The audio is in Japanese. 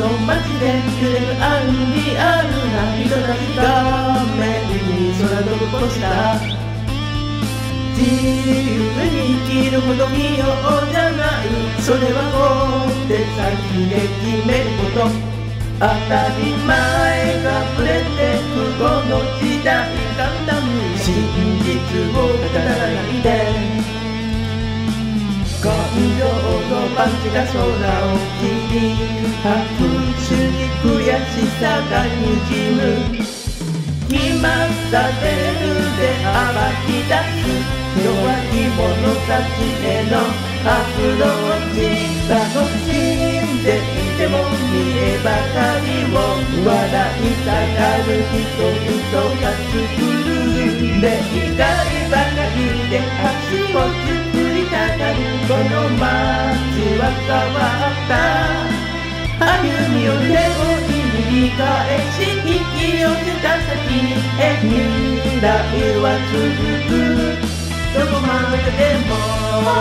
揺れるアンリアルな人た。ちが目に空飛ぶポスター自由に生きるほど器用じゃないそれは大手先で決めること当たり前が触れてくこの時代簡単に真実を語らないで感情のパンチが空を切り拍手に悔しさがにじむ。決まったレールで暴き出す弱き者たちへのアプローチ楽しんでいても見えばかりを笑いたがる人々が作るで光ばかりで足を作りたがるこの街は変わった。歩みを手を未来は続く。どこまででも。